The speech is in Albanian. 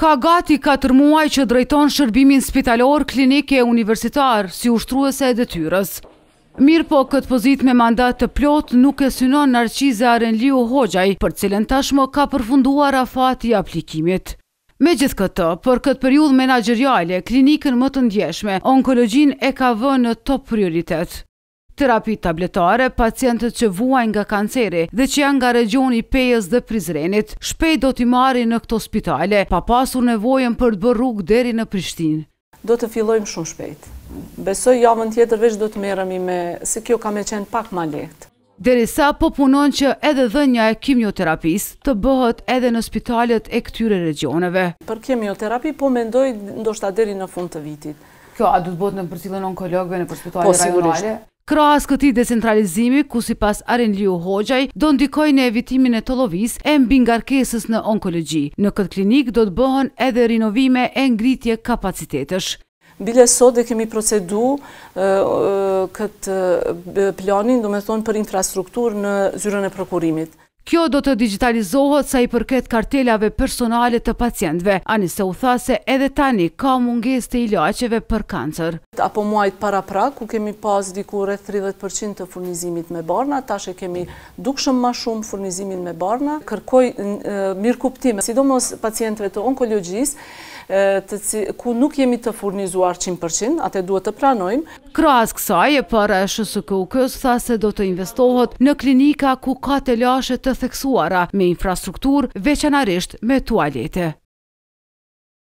Ka gati katër muaj që drejton shërbimin spitalor, klinik universitar, si ushtruese e detyrës. Mirëpo, këtë pozitë me mandat të plotë nuk e synon Narcize Arenliu Hajdari, për të cilën tashmë ka përfunduar afati i aplikimit. Megjithëkëtë, për këtë periudhë menaxheriale, klinikën më të ndjeshme, onkologjinë e ka vënë në top prioritet. Terapitë tabletare, pacientët që vuajnë nga kanceri dhe që janë nga regjioni i Pejës dhe Prizrenit, shpejt do t'i marrin në këto spitale, pa pasur nevojën për të bërë rrugë deri në Prishtinë. Do të fillojmë shumë shpejt. Besoj javën tjetër veç do të merremi me, se kjo ka me qenë pak ma lehtë. Derisa po punon që edhe dhënia e kemioterapisë të bëhet edhe në spitalet e këtyre regjioneve. Për kemioterapi po mendoj ndoshta deri në fund të vitit. Kjo a do të bëhet në përcjelljen onkologëve nëpër spitalet rajonale? Krahas këtij decentralizimi, ku sipas Arenliu Hoxhaj, do ndikojë në evitimin e tollovisë e mbingarkesës në onkologji, në këtë klinikë do të bëhen edhe rinovime e ngritje kapacitetesh. Bile sot edhe kemi procedu këtë planin, domethënë për infrastrukturë në Zyrën e Prokurimit. Kjo do të digjitalizohet sa i përket kartelave personale të pacientëve. Anise u tha se edhe tani ka mungesë të ilaçeve për kancer. Apo muajt paraprak, ku kemi pas diku rreth tridhjetë për qind të furnizimit me barna, tash e kemi dukshëm ma shumë furnizimin me barna. Kërkoj mirëkuptim, sidomos pacientëve të onkologjisë, ku nuk jemi të furnizuar qind për qind, atë duhet të pranojmë. Krahas kësaj, e para e SHSKUK-së tha se do të investohet në klinika ku ka telashe të theksuara, me infrastrukturë, veçanarisht me tualete.